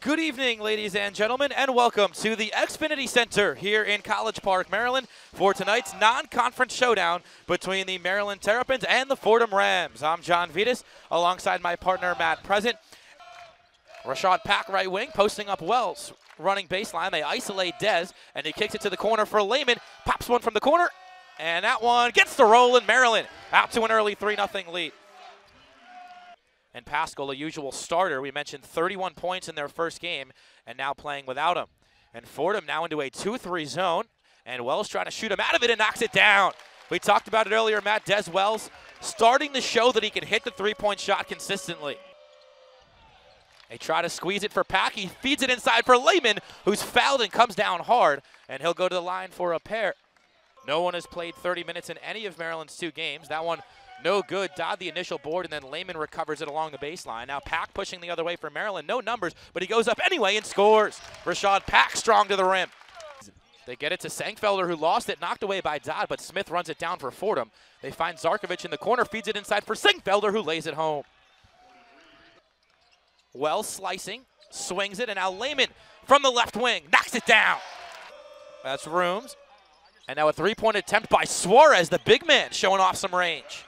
Good evening, ladies and gentlemen, and welcome to the Xfinity Center here in College Park, Maryland, for tonight's non-conference showdown between the Maryland Terrapins and the Fordham Rams. I'm John Vittas, alongside my partner Matt Present. Richaud Pack, right wing, posting up Wells, running baseline. They isolate Dez, and he kicks it to the corner for Layman. Pops one from the corner, and that one gets the roll in Maryland. Out to an early 3-0 lead and Paschall, a usual starter. We mentioned 31 points in their first game and now playing without him. And Fordham now into a 2-3 zone, and Wells trying to shoot him out of it and knocks it down. We talked about it earlier, Matt Dez Wells starting to show that he can hit the three-point shot consistently. They try to squeeze it for Pack. He feeds it inside for Layman, who's fouled and comes down hard, and he'll go to the line for a pair. No one has played 30 minutes in any of Maryland's two games. That one no good. Dodd the initial board, and then Layman recovers it along the baseline. Now Pack pushing the other way for Maryland. No numbers, but he goes up anyway and scores. Rashad Pack strong to the rim. They get it to Sengfelder, who lost it, knocked away by Dodd, but Smith runs it down for Fordham. They find Zarkovic in the corner, feeds it inside for Sengfelder, who lays it home. Well slicing, swings it, and now Layman from the left wing knocks it down. That's Rooms. And now a three-point attempt by Suarez, the big man, showing off some range.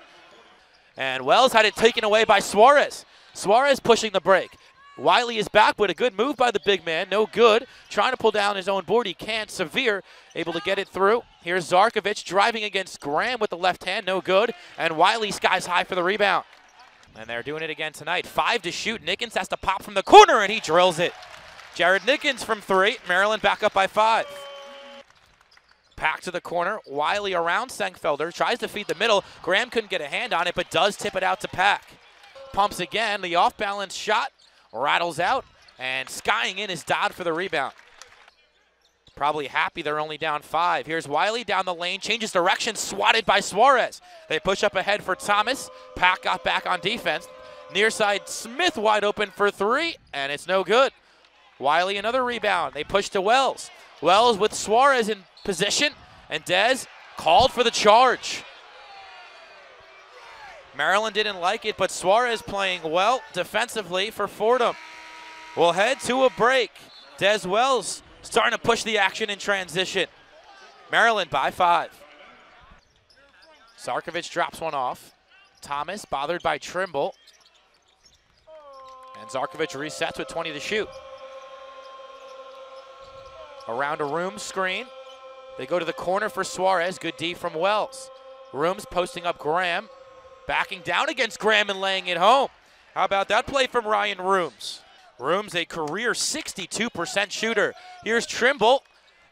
And Wells had it taken away by Suarez. Suarez pushing the break. Wiley is back with a good move by the big man. No good. Trying to pull down his own board. He can't. Severe able to get it through. Here's Zarkovic driving against Graham with the left hand. No good. And Wiley skies high for the rebound. And they're doing it again tonight. Five to shoot. Nickens has to pop from the corner, and he drills it. Jared Nickens from three. Maryland back up by five. Pack to the corner. Wiley around Sengfelder. Tries to feed the middle. Graham couldn't get a hand on it, but does tip it out to Pack. Pumps again. The off balance shot rattles out. And skying in is Dodd for the rebound. Probably happy they're only down five. Here's Wiley down the lane. Changes direction. Swatted by Suarez. They push up ahead for Thomas. Pack got back on defense. Near side Smith wide open for three. And it's no good. Wiley another rebound. They push to Wells. Wells with Suarez in position, and Dez called for the charge. Maryland didn't like it, but Suarez playing well defensively for Fordham. We'll head to a break. Dez Wells starting to push the action in transition. Maryland by five. Zarkovic drops one off. Thomas bothered by Trimble. And Zarkovic resets with 20 to shoot. Around a room screen. They go to the corner for Suarez. Good D from Wells. Rhoomes posting up Graham. Backing down against Graham and laying it home. How about that play from Ryan Rhoomes? Rhoomes, a career 62% shooter. Here's Trimble.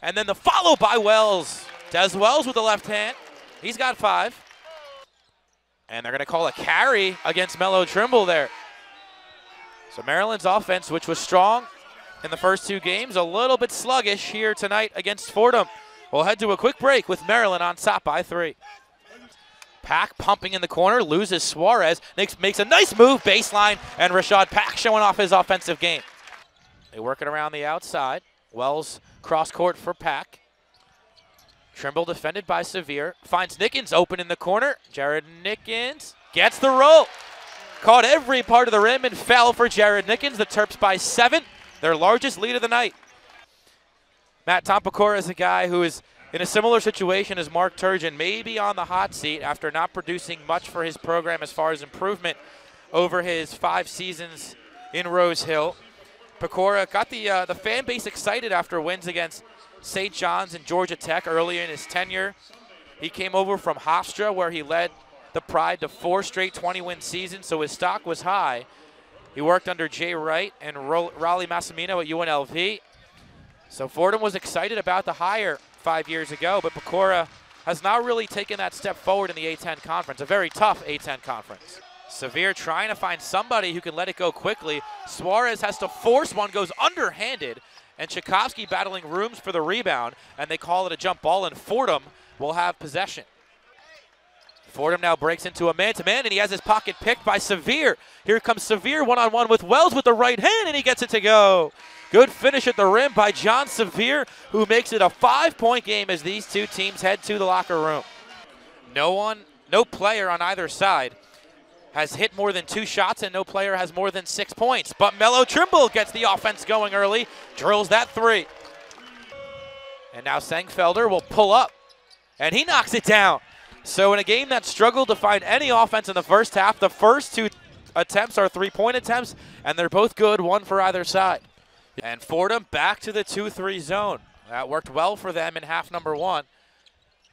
And then the follow by Wells. Dez Wells with the left hand. He's got five. And they're going to call a carry against Melo Trimble there. So Maryland's offense, which was strong in the first two games. A little bit sluggish here tonight against Fordham. We'll head to a quick break with Maryland on top by three. Pack pumping in the corner, loses Suarez, makes, makes a nice move, baseline, and Richaud Pack showing off his offensive game. They work it around the outside. Wells cross court for Pack. Trimble defended by Severe. Finds Nickens open in the corner. Jared Nickens gets the roll. Caught every part of the rim and fell for Jared Nickens. The Terps by seven their largest lead of the night. Matt Tom Pecora is a guy who is in a similar situation as Mark Turgeon, maybe on the hot seat after not producing much for his program as far as improvement over his five seasons in Rose Hill. Pecora got the uh, the fan base excited after wins against St. John's and Georgia Tech earlier in his tenure. He came over from Hofstra where he led the Pride to four straight 20-win seasons, so his stock was high. He worked under Jay Wright and Rollie Massimino at UNLV. So Fordham was excited about the hire five years ago, but Pecora has not really taken that step forward in the A-10 conference, a very tough A-10 conference. Severe trying to find somebody who can let it go quickly. Suarez has to force one, goes underhanded, and Cekovsky battling Rhoomes for the rebound, and they call it a jump ball, and Fordham will have possession. Fordham now breaks into a man-to-man, and he has his pocket picked by Severe. Here comes Severe one-on-one with Wells with the right hand, and he gets it to go. Good finish at the rim by Jon Severe, who makes it a five-point game as these two teams head to the locker room. No one, no player on either side has hit more than two shots and no player has more than six points. But Melo Trimble gets the offense going early, drills that three. And now Sengfelder will pull up, and he knocks it down. So in a game that struggled to find any offense in the first half, the first two attempts are three-point attempts, and they're both good, one for either side. And Fordham back to the 2-3 zone. That worked well for them in half number one.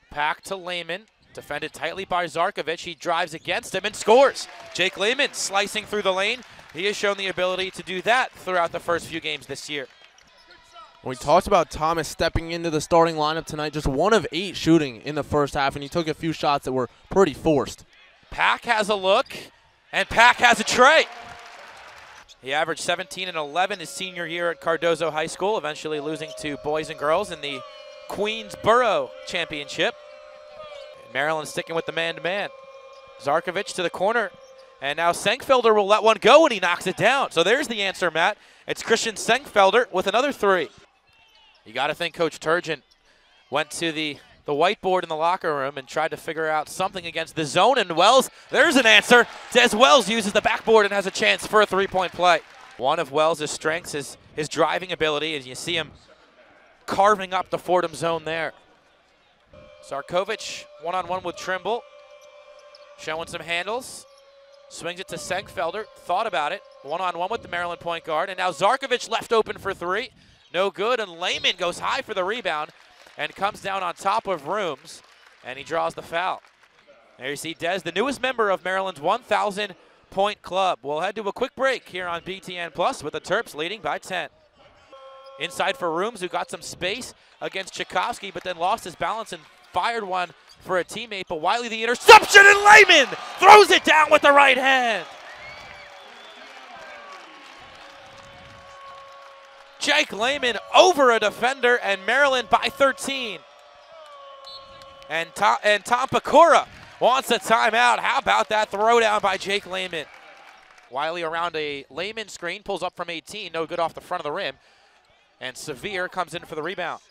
Pack to Layman, defended tightly by Zarkovic. He drives against him and scores. Jake Layman slicing through the lane. He has shown the ability to do that throughout the first few games this year. We talked about Thomas stepping into the starting lineup tonight, just one of eight shooting in the first half, and he took a few shots that were pretty forced. Pack has a look, and Pack has a tray. He averaged 17 and 11 his senior year at Cardozo High School, eventually losing to boys and girls in the Queensboro Championship. Maryland sticking with the man-to-man. Zarkovic to the corner, and now Sengfelder will let one go, and he knocks it down. So there's the answer, Matt. It's Christian Sengfelder with another three. You got to think Coach Turgeon went to the, the whiteboard in the locker room and tried to figure out something against the zone. And Wells, there's an answer. Dez Wells uses the backboard and has a chance for a three-point play. One of Wells' strengths is his driving ability, and you see him carving up the Fordham zone there. Zarkovic one-on-one with Trimble, showing some handles. Swings it to Sengfelder, thought about it. One-on-one with the Maryland point guard, and now Zarkovic left open for three. No good, and Layman goes high for the rebound and comes down on top of Rhoomes, and he draws the foul. There you see Dez, the newest member of Maryland's 1,000 point club. We'll head to a quick break here on BTN Plus with the Terps leading by 10. Inside for Rhoomes, who got some space against Cekovsky, but then lost his balance and fired one for a teammate. But Wiley, the interception, and Layman throws it down with the right hand. Jake Layman over a defender and Maryland by 13. And Tom, and Tom Pecora wants a timeout. How about that throwdown by Jake Layman? Wiley around a Layman screen, pulls up from 18, no good off the front of the rim. And Severe comes in for the rebound.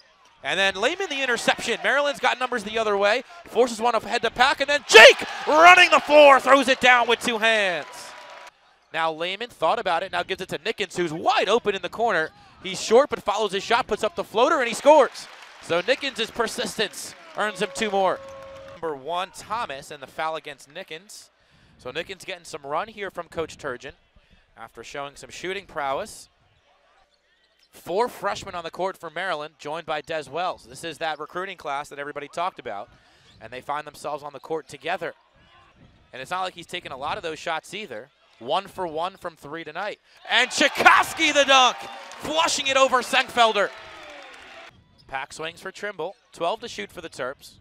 And then Layman the interception. Maryland's got numbers the other way, forces one ahead to pack, and then Jake running the floor, throws it down with two hands. Now Layman thought about it, now gives it to Nickens, who's wide open in the corner. He's short, but follows his shot, puts up the floater, and he scores. So Nickens' persistence earns him two more. Number one, Thomas, and the foul against Nickens. So Nickens getting some run here from Coach Turgeon after showing some shooting prowess. Four freshmen on the court for Maryland, joined by Dez Wells. This is that recruiting class that everybody talked about, and they find themselves on the court together. And it's not like he's taken a lot of those shots either. One for one from three tonight. And Cekovsky the dunk, flushing it over Sengfelder. Pack swings for Trimble, 12 to shoot for the Terps.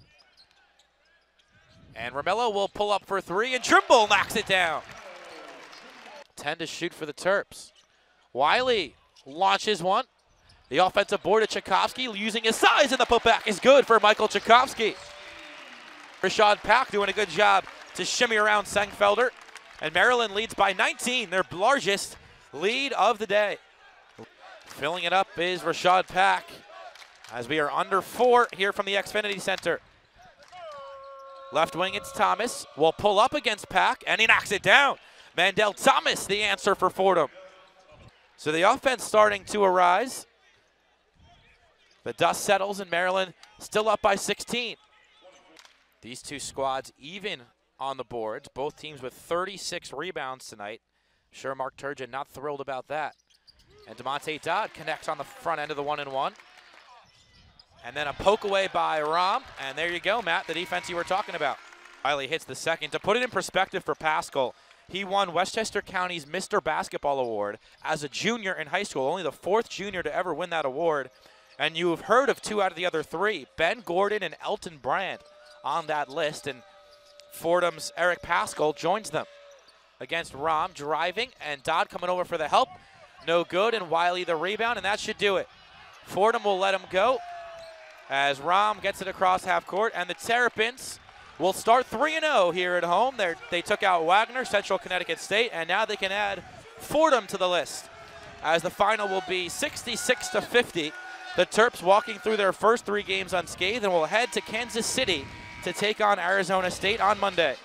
And Romelo will pull up for three, and Trimble knocks it down. 10 to shoot for the Terps. Wiley launches one. The offensive board of Cekovsky using his size, and the putback is good for Michael Cekovsky. Richaud Pack doing a good job to shimmy around Sengfelder. And Maryland leads by 19, their largest lead of the day. Filling it up is Richaud Pack as we are under four here from the Xfinity Center. Left wing, it's Thomas. Will pull up against Pack, and he knocks it down. Mandell Thomas, the answer for Fordham. So the offense starting to arise. The dust settles, and Maryland still up by 16. These two squads even on the boards. Both teams with 36 rebounds tonight. Sure, Mark Turgeon not thrilled about that. And Damonte Dodd connects on the front end of the one and one. And then a poke away by Ram. And there you go, Matt, the defense you were talking about. Wiley hits the second. To put it in perspective for Paschall, he won Westchester County's Mr. Basketball Award as a junior in high school, only the fourth junior to ever win that award. And you've heard of two out of the other three, Ben Gordon and Elton Brand on that list. And Fordham's Eric Paschall joins them against Ram, driving, and Dodd coming over for the help. No good, and Wiley the rebound, and that should do it. Fordham will let him go as Ram gets it across half court, and the Terrapins will start 3-0 here at home. They're, they took out Wagner, Central Connecticut State, and now they can add Fordham to the list as the final will be 66 to 50. The Terps walking through their first three games unscathed and will head to Kansas City to take on Arizona State on Monday.